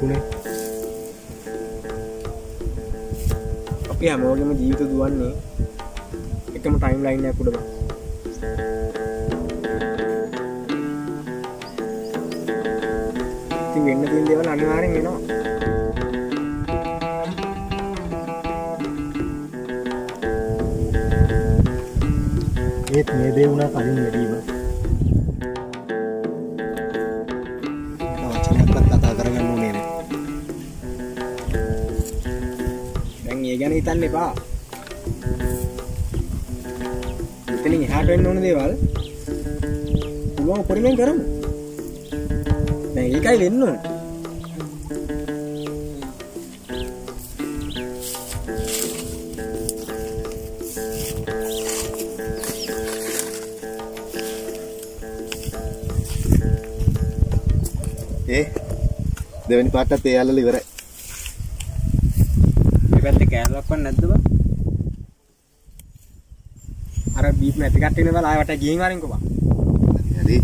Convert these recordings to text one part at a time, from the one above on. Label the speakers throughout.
Speaker 1: වුණේ
Speaker 2: අපි හැමෝගෙම ජීවිත දුවන්නේ එකම ටයිම් ලයින්යක් උඩ බං ඉතින් වෙන්න තියෙන දේවල් අනිවාර්යෙන් වෙනවා
Speaker 1: ඒත් මේ දේ වුණා කලින් වැඩීම.
Speaker 2: ඒ ගැන හිතන්න එපා. එතනින් එහාට වෙන්න ඕන දේවල්. පුළුවන් උපරිමයෙන් කරමු. දැන් ඒකයි වෙන්න ඕනේ.
Speaker 1: ඒ දෙවැනි පාටත් ඒ අල්ලලා ඉවරයි.
Speaker 2: මේ පැත්තේ කෑල්ලක් වන් නැද්ද බං අර බීප් නැති කට්ටිය නේ බලා ආවට ගිහින් වරින්කෝ බං
Speaker 1: හරි.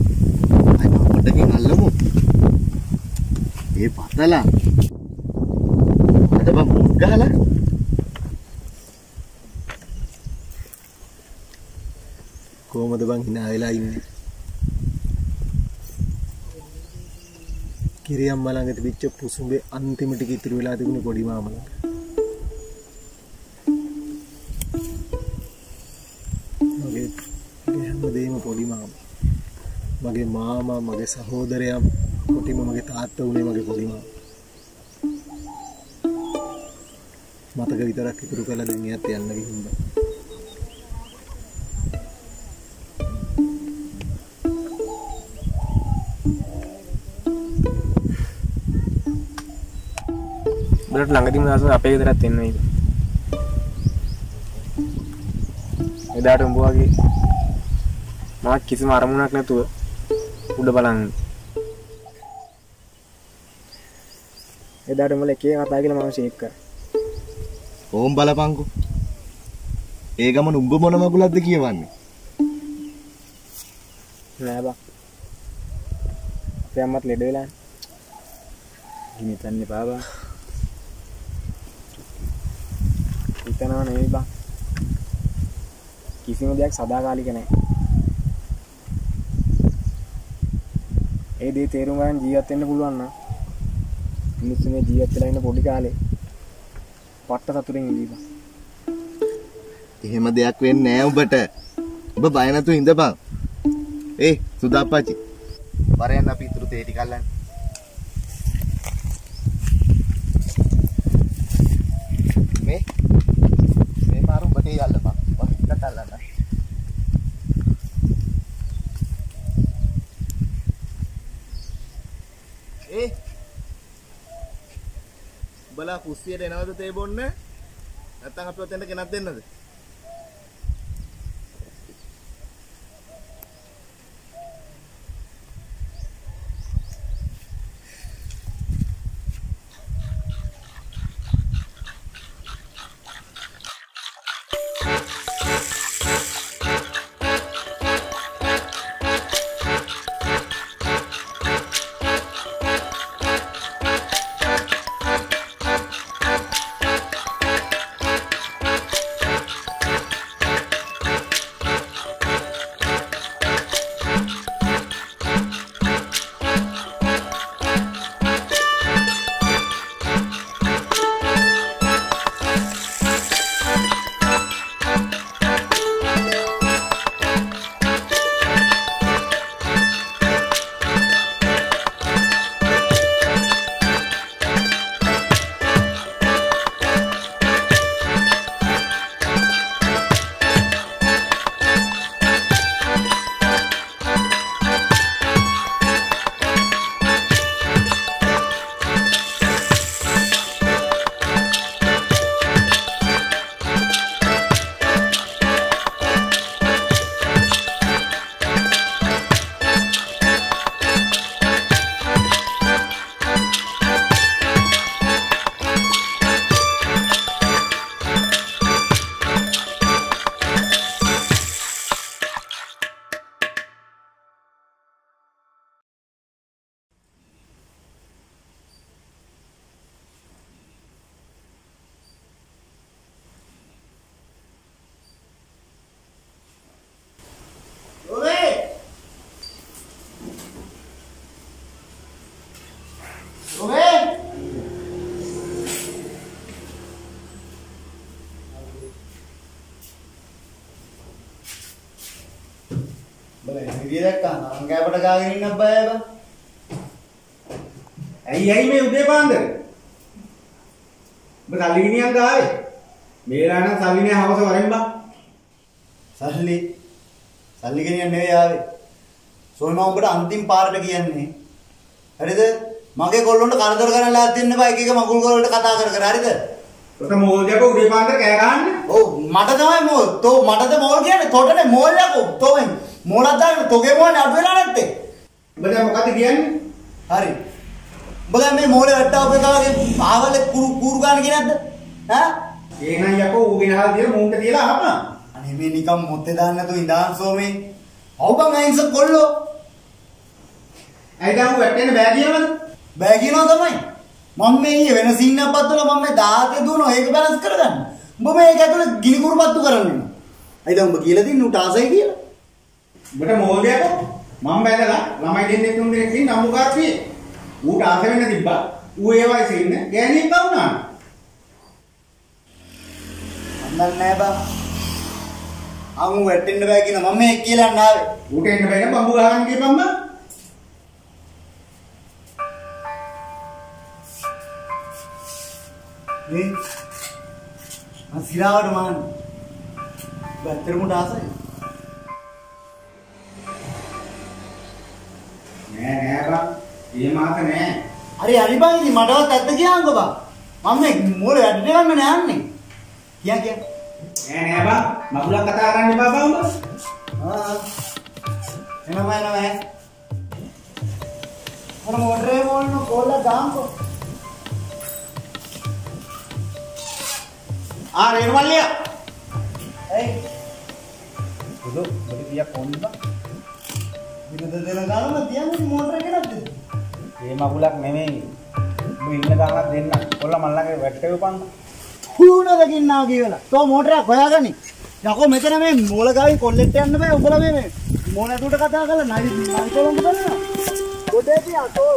Speaker 1: අයි මම පොඩ්ඩකින් අල්ලමු. ඒ පතලා. අද බං මුත් ගහලා. කොහමද බං hina වෙලා ඉන්නේ? කිරියම්ම ළඟ තිබිච්ච පුසුඹේ අන්තිම ටික ඉතුරු වෙලා තිබුණේ පොඩි මාමා පොඩි මාමා. මගේ මාමා මගේ සහෝදරයා කොටිම මගේ තාත්තා උනේ මගේ පොඩි මාමා. මතක විතරක් ඉතුරු කළා දැන් එයත් යන්න ගිහින් බා.
Speaker 2: උඹලට ළඟදීම දවසක අපේ ගෙදරත් එන්න වෙයිද එදාට උඹ වගේ මාත් කිසිම අරමුණක් නැතුව උඩ බලන්න. එදාට උඹලා එකේ කතා කියලා මම ෂේක් කරා.
Speaker 1: ඕම් බලපංකෝ. ඒ ගමන උඹ මොන මගුලක්ද කියවන්නේ?
Speaker 2: නෑ බා. අපේ අම්මත් ලෙඩ වෙලා හිමිතන්න එපා බා. හිතනවා නෙවෙයි බා. කිසිම දෙයක් සදාකාලික නෑ ඒ දේ තේරුම් ගන්න ජීවත් වෙන්න පුළුවන් නම් මිනිස්සු මේ ජීවත් වෙලා ඉන්න පොඩි කාලේ පට්ට සතුටින් ඉඳීපන්
Speaker 1: එහෙම දෙයක් වෙන්නේ නෑ උඹට. උඹ බය නැතුව ඉඳපන්. ඒ සුදාප්පච්චි. වරයන් අපි ඉතුරු තේ ටික අල්ලන්න. මේ මේ පාර උඹට ඒ අල්ලපන්. ඔහොත් අල්ලන්න. ඒ උඹලා කුස්සියට එනවද තේ බොන්න? නැත්නම් අපි ඔතෙන්ට ගෙනත් දෙන්නද?
Speaker 3: බල විදිය දැක්කා නම් කෑපට ගාගෙන ඉන්න බය බා.
Speaker 4: ඇයි ඇයි මේ උදේ පාන්දර? ඔබ සල්ලි ගෙනියන් ගාවේ. මේලා නම් සල්ලි නෑ හවස වරෙන් බා.
Speaker 3: සල්ලි සල්ලි ගෙනියන්න නෙවෙයි ආවේ. සෝමා උඹට අන්තිම පාරට කියන්නේ. හරිද? මගේ කොල්ලොන්ට කරදර කරලා දෙන්න බෑ එක එක මගුල් වලට කතා කර කර හරිද?
Speaker 4: ඔත මෝල් දෙක උදේ පාන්දර කෑ ගහන්න.
Speaker 3: ඔව් මට තමයි මෝල්. තෝ මටද මෝල් කියන්නේ තොටනේ මෝල් යකෝ. තෝ මේ මෝලක් දාගෙන තොගේ මෝල් අඩු වෙලා නැත්තේ.
Speaker 4: ඔබ දැන් මොකද කියන්නේ?
Speaker 3: හරි. උඹ දැන් මේ මෝලේ වැට්ටාපු එකගේ ආවල කුරු කුරු ගන්න කිය නැද්ද? ඈ?
Speaker 4: එහෙනම් යකෝ ඌගේ නහල් දිහා මූන්ට තියලා අහපන්.
Speaker 3: අනේ මේ නිකන් මොත්තේ දාන්න නැතුව ඉඳාන් සෝමේ. ඔව් බං අයින්ස කොල්ලෝ.
Speaker 4: ඇයි දැන් ඌ වැටෙන්න බෑ කියනවද?
Speaker 3: බෑ කියනවා තමයි. මම මේ ඊයේ වෙන සීන් එකක් පත්වලා මම මේ 17 දුවනවා ඒක බැලන්ස් කරගන්න. උඹ මේක ඇතුලේ ගිනි කුරු පත්තු කරන්නේ. අයිද උඹ කියලා දින්න උට ආසයි කියලා.
Speaker 4: උඹට මෝල් දෙක මම බැලලා ළමයි දෙන්නෙක් තුන් දෙනෙක් ඉන්න අමුකාප්පියේ. ඌට ආස වෙන්න තිබ්බා. ඌ ඒ වයසේ ඉන්න ගෑණියෙක් වුණා.
Speaker 3: අන්නල් නෑ බං. අමු වැටෙන්න බෑ කියන මම මේ කියලා නාවේ.
Speaker 4: ඌට එන්න බෑ බම්බු ගහන්න කියපම් බා.
Speaker 3: මේ මං සිරාවට මාන්න. බැත්තර මුට ආසයි.
Speaker 4: නෑ නෑ බා. ඒ මාත නෑ.
Speaker 3: හරි හරි බං ඉතින් මටවත් ඇත්ත කියන්නකෝ බං. මම මේ මෝලේ වැඩ ගන්න නෑ යන්නේ. කියා කියා.
Speaker 4: නෑ නෑ බා. මගුලක් කතා කරන්න එපා බා උඹ.
Speaker 3: ආ. එනවා එනවා. අර මොඩරේ මොල්න කොල්ල දාම්කෝ.
Speaker 4: ආ රේණුමල්ලියා.
Speaker 3: එයි
Speaker 4: බුදු බුදු කියා කොන්ද?
Speaker 3: විනද දෙන ගානම තියන්නේ මොඩරේ කෙනක්ද?
Speaker 4: මේ මගුලක් නෙමෙයි. උඹ ඉන්න ගානක් දෙන්න. කොල්ල මල්ලගේ වැට්ටේ උපන්න.
Speaker 3: හුණ දකින්නා කියලා. තෝ මොඩරයක් හොයාගනි. යකෝ මෙතන මේ මෝල ගාවින් කොල්ලෙක්ට යන්න බෑ. උඹලා මේ මේ මොන ඇතුළට කතා කරලා නයි නයි කොලොම්බ කරනවා. කොඩේ තියා තෝ.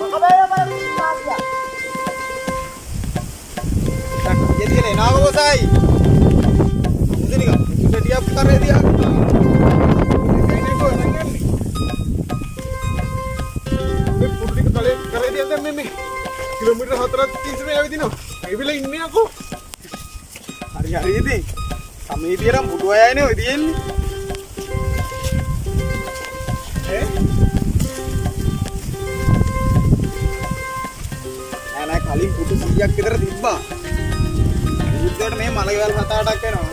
Speaker 3: මකබෑ බෑ තාත්තා.
Speaker 5: Jadi ni nak apa sai? Ini ni කලේ කරේ දියන්ද මේ මේ කිලෝමීටර් 4ක් 300 මේ ඇවිදිනවා. මේ විල ඉන්නේ අකෝ. හරි හරි ඉතින්. සමීපියරම් පුටු අයනේ ඔය තියෙන්නේ. ඈ? නෑ නෑ කලින් පුටු 100ක් විතර තිබ්බා. බුද්ධට මේ මලගෙවල් හත අටක් වෙනවා.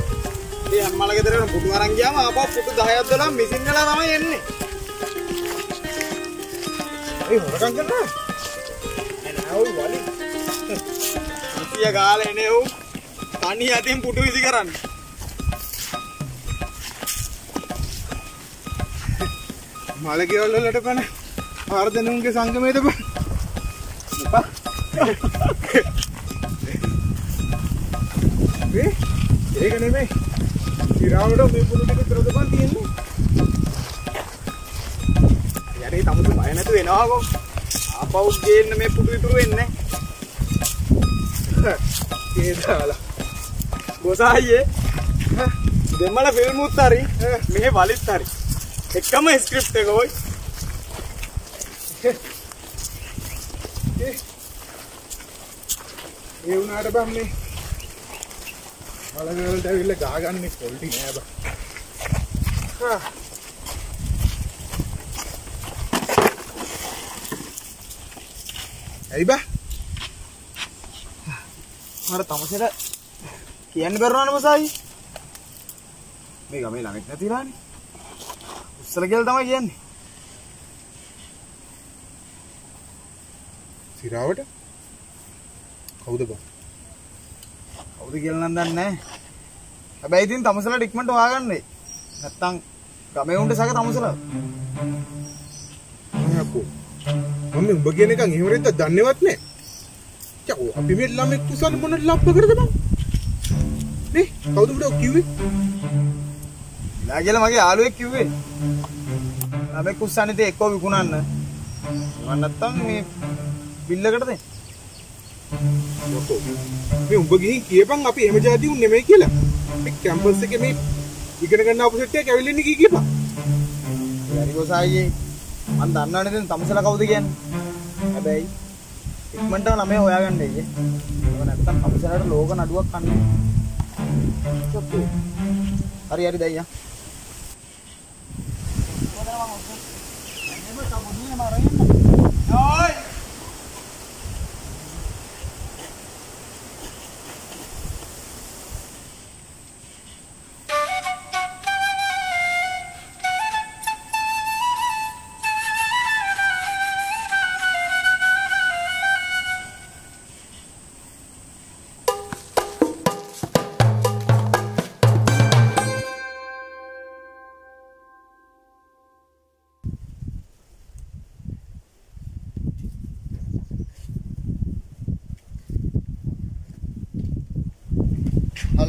Speaker 5: ඉතින් හැම මල ගෙදරකට පුටු අරන් ගියාම ආපහු පුටු 10ක් 12ක් මිසින් වෙලා තමයි එන්නේ. ඒ හොරකම් කරනවා. එනවා වලි. අතිය ගාලා එනේ උ. තනි යටින් පුටු විසි කරන්නේ. මලගෙවල් වලට පන ආර්දනුන්ගේ සංගමයේද බං. එපා. මේ ඒක නෙමෙයි. ඉරාවට මේ පුරු ටික විතරද බං තියෙන්නේ. යරේ තමුතු බය නැතු වෙනවාකෝ. ආපහු ගේන්න මේ පුරු ඉතුරු වෙන්නේ. ඒ දාලා. ගොසායියේ දෙමළ ෆිල්ම් උත් හරි මේ වලිත් හරි. එකම ස්ක්‍රිප්ට් එක ඔයි. ඒ වුණාට බම් මේ වලවලට ඇවිල්ලා ගාගන්නේ පොල්ටි නෑ බං. හා. ඇයි බා? අර තමසෙට කියන්න බැරුණානේ මසායි. මේ ගමේ ළමෙක් නැතිලානේ. උස්සල කියලා තමයි කියන්නේ. සිරාවට කවුද බං? කවුද කියලා නම් දන්නේ. හැබැයි ඉතින් තමසලා ඩික්මන්ට් හොයාගන්නේ. නැත්තම් ගමේ උන්ට සැක තමසලා.
Speaker 6: යකෝ මම උඹ කියන එකන් එහෙම රෙද්ද දන්නේවත් නෑ යකෝ අපි මේ ළමෙක් කුසල් මොන ලප්ප කරද බං නේ? කවුද උඹට කිව්වේ?
Speaker 5: ලා කියලා මගේ යාළුවෙක් කිව්වේ. ළමෙක් උස්සන්නේ තේ එක්කෝ විකුණන්න. මම නැත්තම් මේ බිල්ලකට දෙන්න.
Speaker 6: යකෝ මේ උඹ ගිහින් කියපන් අපි එහෙම જાති උන් නෙමෙයි කියලා. මේ කැම්පස් එකේ මේ ඉගෙන ගන්න අපසෙට් එක ඇවිල්ලා ඉන්නේ කී කියපන්.
Speaker 5: හරි ගොසායියේ මන් දන්නවනේ දැන් තමුසලා කවුද කියන්නේ? හැබැයි ඉක්මනට ළමයි හොයාගන්න ඉන්නේ ඒක නැත්තම් තමුසලාට ලෝක නඩුවක් කන්නේ සොත්තු හරි හරි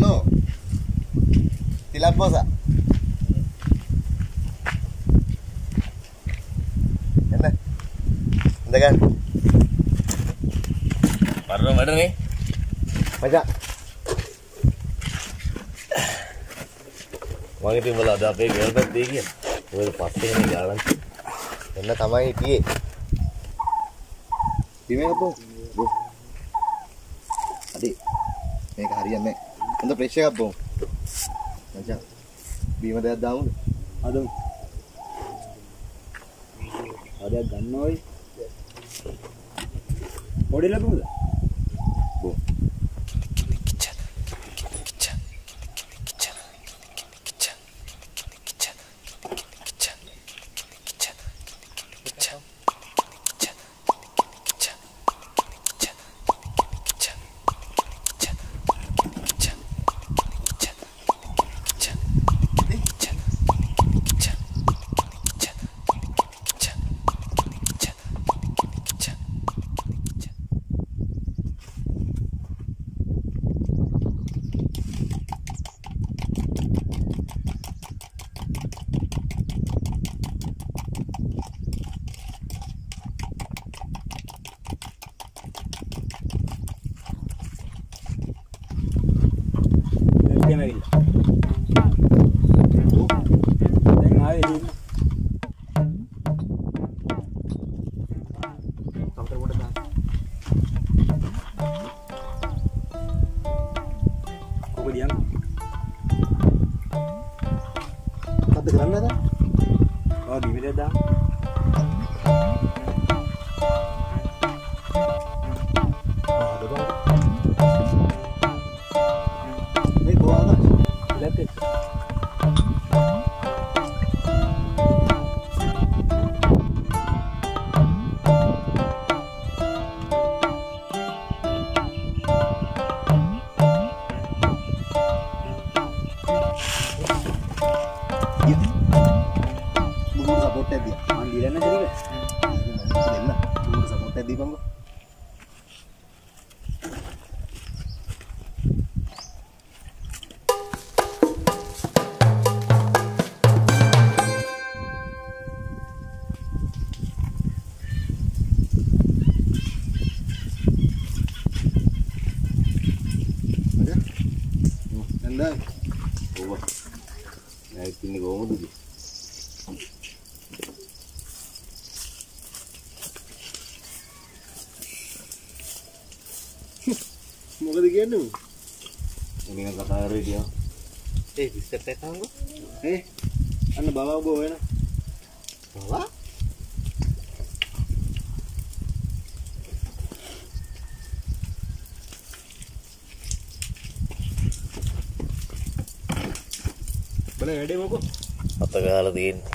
Speaker 5: දයියා
Speaker 1: හලෝ තිලක් බෝසා එන්න ඉඳගන්න
Speaker 7: මරණ වැඩනේ
Speaker 1: මචං
Speaker 7: මගේ ඉතින් උඹලා අද අපේ ගර්ල් බර්ත්ඩේ කියන. ඔය පස්සේ ගාලන්.
Speaker 1: එන්න තමයි හිටියේ බිමේ කපෝ අඩි මේක හරියන්නේ නැහැ හොඳ ප්‍රෙෂර් එකක් බොමු මචං බීම දෙයක් දාමුද?
Speaker 5: අදමු ආදයක් ගන්න ඕයි පොඩි ලැබුණද දැන් ආවේ
Speaker 1: සපෝට් එකක් දියා
Speaker 5: මන් දීලා නැති ටික
Speaker 1: දෙන්න මුගුරු සපෝට් එකක්
Speaker 7: කරේ තියා. ඒ විස්තර එකක්ංගෝ.
Speaker 1: ඒ අන්න බව ඔබ හොයන
Speaker 7: බවා
Speaker 1: බල වැඩේ මොකෝ
Speaker 7: අත ගහලා තියෙන්නේ.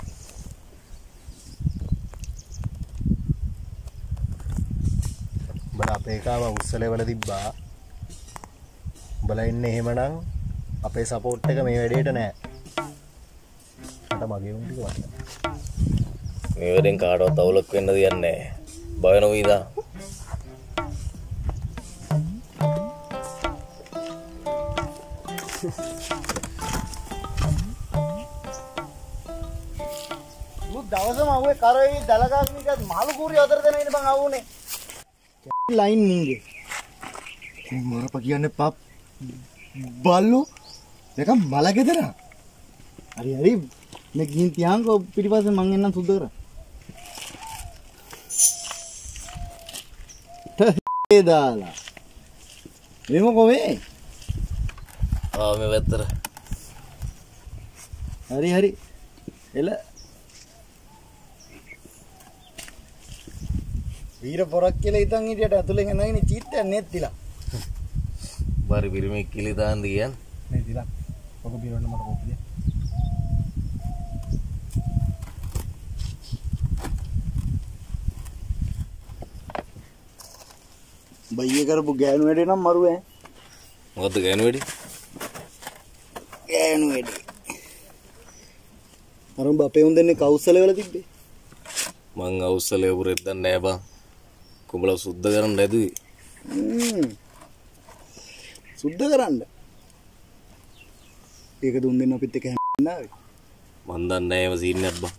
Speaker 8: බල අපේ කාම උත්සලේ වල තිබ්බා උඹලා ඉන්නේ එහෙමනම් අපේ සපෝට් එක මේ වැඩේට නෑ. මට මගේ උන් ටික වටිනවා.
Speaker 7: මේ වැඩෙන් කාටවත් අවුලක් වෙන්න දෙයක් නැහැ. බය නොවීදා.
Speaker 1: මුත් දවසම අවුවේ කරේ දලගාස්මිකත් මාළු කූරි අතර දෙන ඉන්න බං අවුනේ ලයින් නින්ගේ මරප කියන්න පප්. බල්ලෝ දෙක මල ගෙදර හරි හරි
Speaker 3: මේ ගිහින් තියන්කෝ පිටිපස්සේ මං එන්නම් සුද්ධ කරා. දාලා. මෙම කොවේ?
Speaker 7: ආ මේ වැත්තර
Speaker 3: හරි හරි. එල. වීර පොරක් කියලා ඉතින් හිටියට ඇතුලෙන් එනගෙන චීත්තයක් නෙත්තිලා.
Speaker 7: බරි පිරිමි කිලි තාන් දියන්
Speaker 9: මේ දිලා ඔක බිරවන්න මට කොපිය
Speaker 3: බයිය කරපු ගෑනු වැඩේ නම් මරු ඈ.
Speaker 7: මොකද්ද ගෑනු වැඩි
Speaker 3: ගෑනු වැඩේ. අරුම් අපේ උන් දෙන්නේ කෞසල වල තිබ්බේ.
Speaker 7: මං අවුස්සලේ පුරෙත් දන්නේ නෑ බං කුඹලා සුද්ධ කරන්න ඇදුවේ.
Speaker 3: සුද්ධ කරන්න. ඒක දුන් දෙන්න අපිත් එක හැන්නාවේ.
Speaker 7: මන් දන්නේ නෑ ඒව සීන් එකක් බං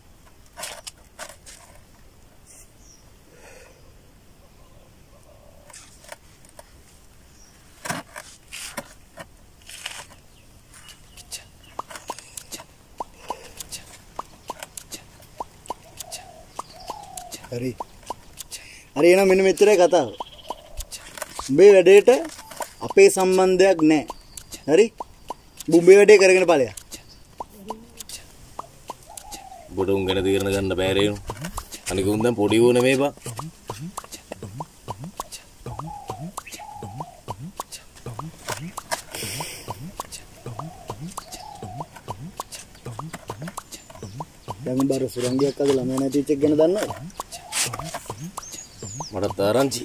Speaker 3: හරි. හරි එහෙනම් මෙන්න මෙච්චරයි කතාව. උඹේ වැඩේට අපේ සම්බන්ධයක් නැහැ. හරි? උඹේ වැඩේ කරගෙන ඵලයක්.
Speaker 7: ඔබට උන් ගැන තීරණ ගන්න බෑරේනු අනික උන් දැන් පොඩි වුණ නෙමෙයි බං
Speaker 3: දැන් අර සුරංගියක් අද ළමයා නැති එකක් ගැන දන්නවද?
Speaker 7: මටත් ආරංචි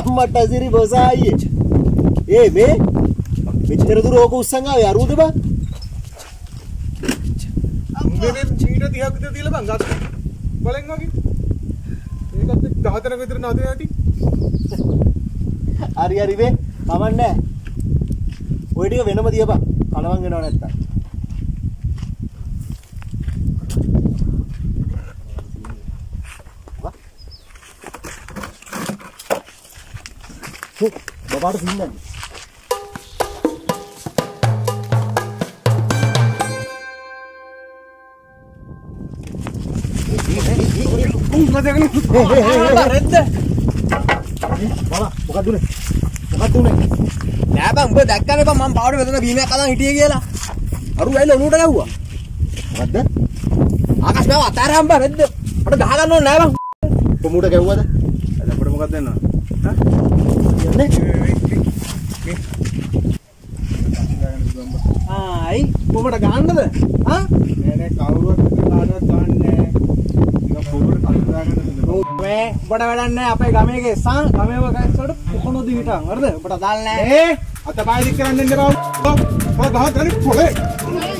Speaker 8: අම්මට සිරි බොසායියේ ඒ මේ මෙච්චර දුර ඕක උස්සන් ආවේ අරුවද බං
Speaker 6: මේ චීට 30ක් විතර දීලා බං ගත්තා. බලෙන් වගේ. ඒකත් එක්ක 14 විතර නද යටි.
Speaker 8: හරි හරි වේ කමන්නේ ඔය ටික වෙනම තියපන් කලවම් වෙනව නැත්තම් බබාට සින්නන්නේ බලා මොකක්ද උනේ මොකක්ද උනේ
Speaker 9: නෑ බං උඹ දැක්කනේ බං මම පාවඩ මෙතන බීමයක් අදන් හිටියේ කියලා අරු ඇවිල්ලා ඔලුවට ගැව්වා
Speaker 8: මොකද්ද
Speaker 9: ආකාශ බං අතාරම් බං රෙද්ද මට ගහ ගන්න ඕනේ නෑ බං
Speaker 8: කොමුට ගැව්වද
Speaker 9: දැන් අපිට මොකක්ද දෙන්නව
Speaker 8: යන්නේ
Speaker 9: ආයි කොමට ගන්නද ආ
Speaker 6: නෑ නෑ කවුරුවත් කාටවත් ගන්නෑ. නිකන් පොකට කල්පනා කරන
Speaker 9: මේ උඹට වැඩක් නෑ අපේ ගමේ සාන් ගමේ වගස්සට කොහොනද හිටන් හරිද උඹට දාන්න නෑ
Speaker 6: ඒ අතපය දික් කරන්න දෙන්න බං. මම ගහ ගන්නේ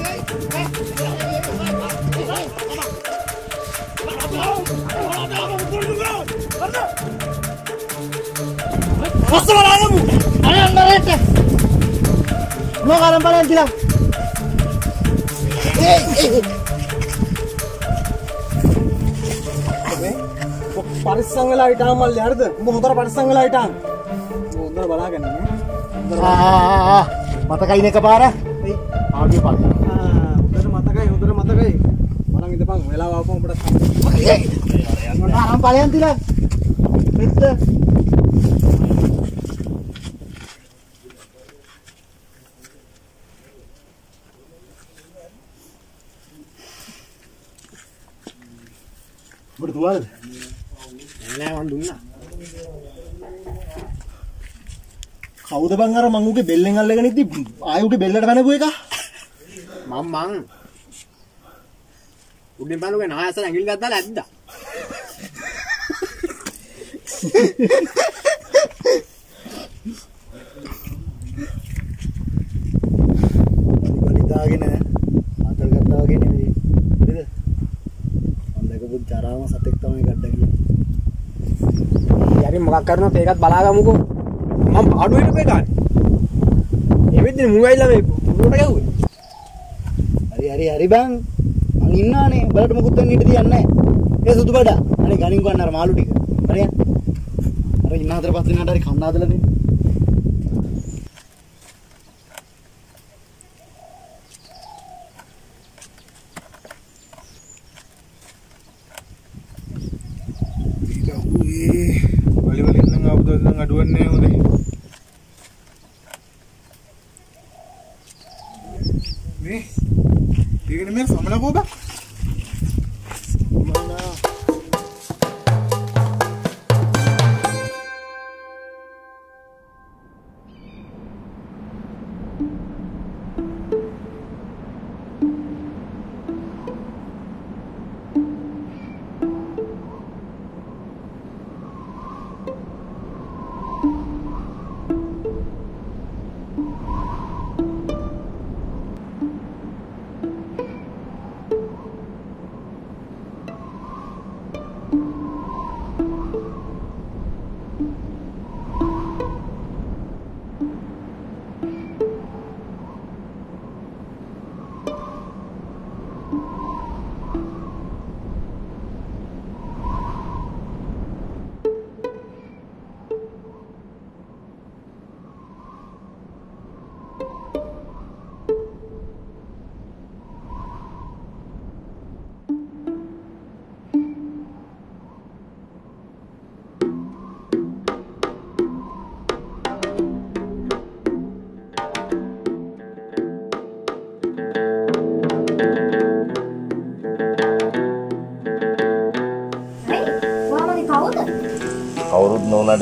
Speaker 6: පොලේ.
Speaker 8: මොකක්ද බලන් කියලා
Speaker 9: පරිස්සම් වෙලා හිටාම මල්ලි හරිද උඹ හොඳට පරිස්සම් වෙලා හිටාන් හොඳට බලාගන්න නේ
Speaker 8: ආ මතකයින එක පාර ආගේ පල්ල
Speaker 9: ආ හොඳට මතකයි හොඳට මතකයි බලන් ඉඳපන් වෙලාව ආවම උඹට
Speaker 8: ආරම් පලයන් තුවාලද
Speaker 9: නෑ මන් දුන්නා.
Speaker 8: කවුද බං අර මං උගේ බෙල්ලෙන් අල්ලගෙන ඉද්දි? ආයෙ උගේ බෙල්ලට වැනපු එක?
Speaker 9: මම මං. උඩින් බලුගේ නායසල ඇඟිලි ගත්තාලා ඇද්දා
Speaker 3: බලිතාගෙන අතල් ගත්තා වගේ නෙවෙයි. හරිද? මම දැකපු ජරාම සතෙක් තමයි ගඩ කියන්නේ.
Speaker 9: යරි මොකක් කරනවද ඒකත් බලාගමුකෝ. මම පාඩුවෙට මේ ගන්න ඒ වෙද්දී මූ ඇවිල්ලා මේ අතුරට ගැහුවේ.
Speaker 3: හරි හරි හරි බං. මං ඉන්නානේ. බලට මොකුත් වෙන්න ඉඩ තියන්නේ නැහැ. ඒ සුදු බඩ. අනේ ගණින් ගන්න අර මාළු ටික. හරියන් අර ඉන්න හතර පස් දිනකට හරි කන්න හදලා දෙන්න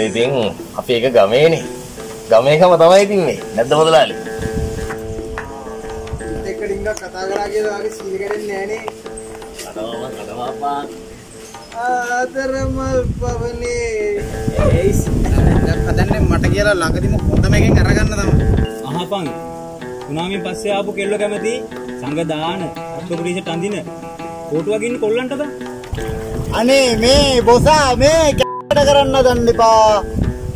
Speaker 7: ඉතින් අපි එක ගමේනේ. ගමේකම තමයි ඉතින් මේ. නැද්ද මුදලාලි
Speaker 9: එක්ක ඩිංගක් කතා කරා කියලා වගේ සීල කැඩෙන්නේ නෑනේ. ආදරමල් පවනේ. ඒයි සීලක් හදන්නේ මට කියලා ළඟදිම හොඳම එකෙන් අරගන්න තමයි.
Speaker 10: අහපන්. උනාමින් පස්සේ ආපු කෙල්ල කැමති සංග දාන අත්පුරීෂට අඳින කෝටුවක් ඉන්න කොල්ලන්ටද?
Speaker 3: අනේ මේ බොසා මේ කැට කරන්න දන්න එපා.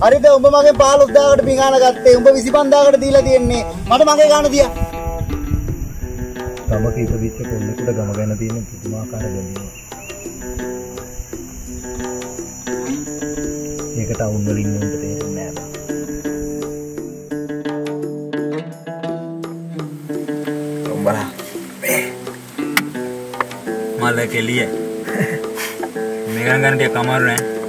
Speaker 3: හරිද උඹ මගේ 15000කට පිඟාන ගත්තේ. උඹ 25000කට දීලා තියෙන්නේ. මට මගේ ගාන දියා.
Speaker 8: ගමක ඉපදිච්ච කොල්ලෙකුට ගම ගැන තියෙන පුදුමාකාර බැඳීමක්. ඒකට අවුන් වලින් උන්ට තේරෙන්නේ නැහැ.
Speaker 10: උඹලා මල්ල කෙලිය. මේකන් ගන්න ටික කමාරු නෑ